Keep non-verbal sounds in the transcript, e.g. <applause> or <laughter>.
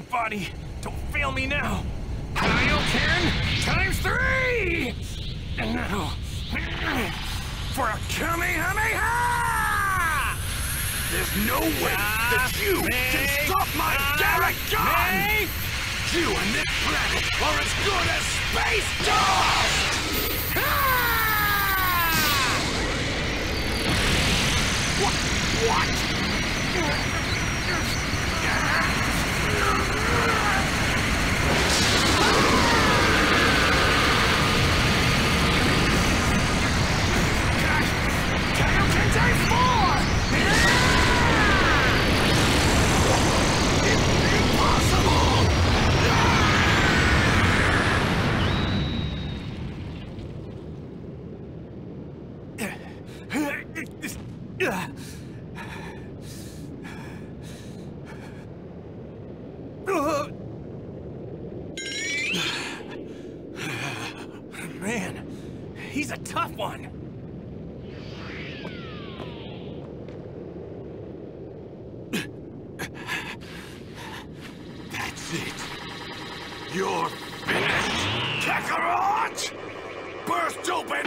on, buddy. Don't fail me now. Kaioken times three! And now, for a Kamehameha! There's no way that you can stop my ah, gun! You and this planet are as good as space dust! What? What? Kaioken times four! Impossible! <sighs> Man, he's a tough one. <sighs> That's it. You're finished, Kakarot! Burst open